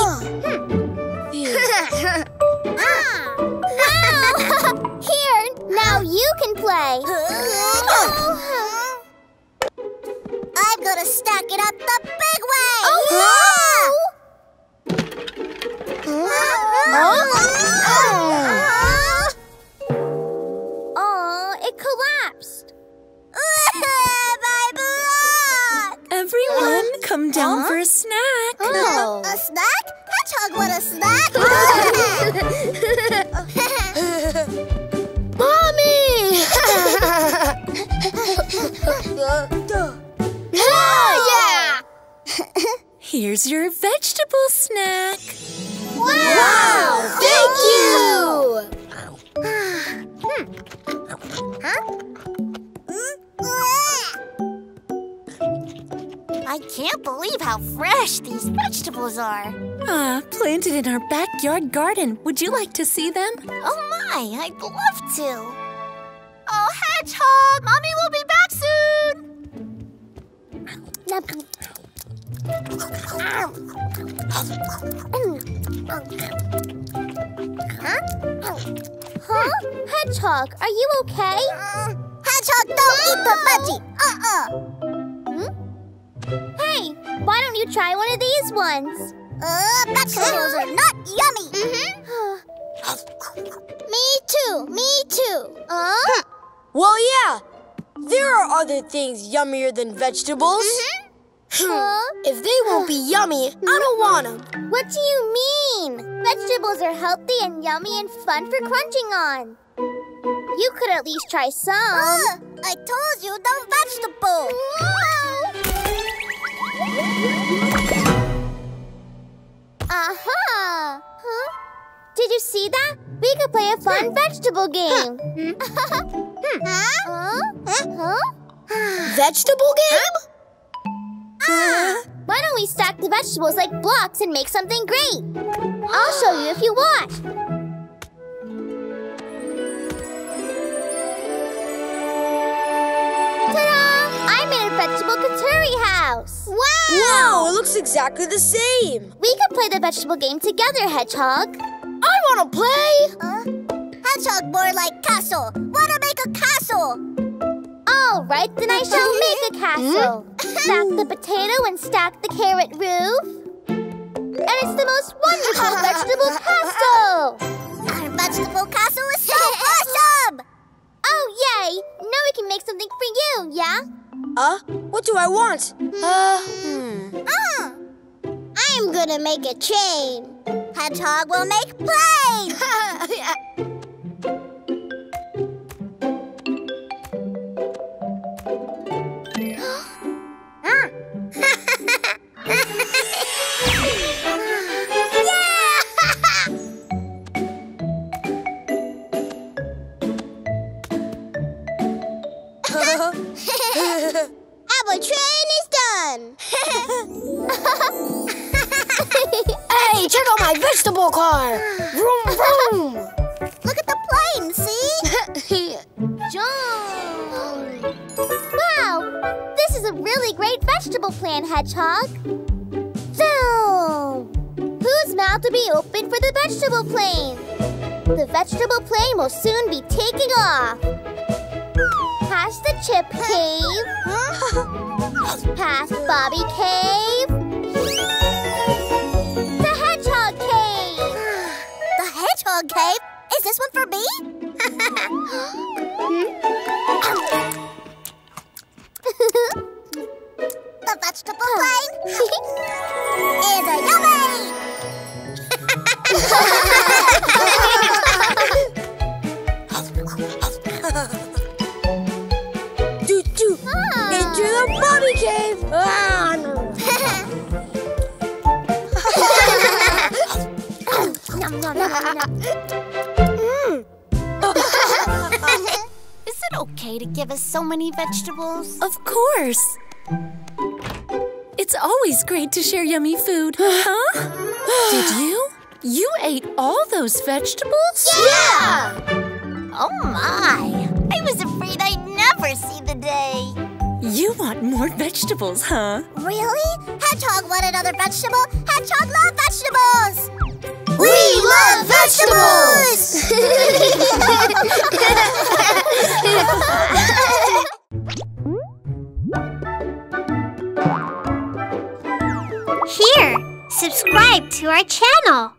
Hmm. Here, now you can play. I've got to stack it up the big way. Oh, no! Oh. Oh. oh, it collapsed. Everyone, come down for a snack. Oh. A snack? Hedgehog want a snack? Mommy! yeah! Here's your vegetable snack. Wow! Thank you! I can't believe how fresh these vegetables are. Ah, planted in our backyard garden. Would you like to see them? Oh my, I'd love to. Oh, Hedgehog, Mommy will be back soon. Huh? Huh? Hedgehog, are you okay? Hedgehog, don't eat the veggie. Uh-uh. Ones? Uh, vegetables are not yummy. me too, me too. Huh? Well, yeah. There are other things yummier than vegetables. Huh? If they won't be yummy, I don't want them. What do you mean? Vegetables are healthy and yummy and fun for crunching on. You could at least try some. Uh, I told you, no vegetable. Aha! Huh? Did you see that? We could play a fun hmm. vegetable game. Hmm. Huh? Huh? Vegetable game? Ah! Why don't we stack the vegetables like blocks and make something great? I'll show you if you want. Vegetable katuri house. Wow! Wow, it looks exactly the same. We could play the vegetable game together, Hedgehog. I want to play. Uh, hedgehog more like castle. Wanna make a castle? All right, then I shall make a castle. Stack the potato and stack the carrot roof. And it's the most wonderful vegetable castle! Our vegetable castle is so awesome! Oh, yay! Now we can make something for you, yeah? Uh, what do I want? Uh, hmm. Uh, I'm gonna make a chain. Hedgehog will make planes. Our train is done. Hey, check out my vegetable car. Vroom, vroom. Look at the plane, see? Jump! Wow! This is a really great vegetable plan, Hedgehog. Zoom! Whose mouth will be open for the vegetable plane? The vegetable plane will soon be taking off. Past the chip cave. Past Bobby Cave. Is it okay to give us so many vegetables? Of course. It's always great to share yummy food, huh? Did you? You ate all those vegetables? Yeah! Oh my! I was afraid I'd never see the day. You want more vegetables, huh? Really? Hedgehog want another vegetable? Hedgehog love vegetables! We love vegetables! Here, subscribe to our channel.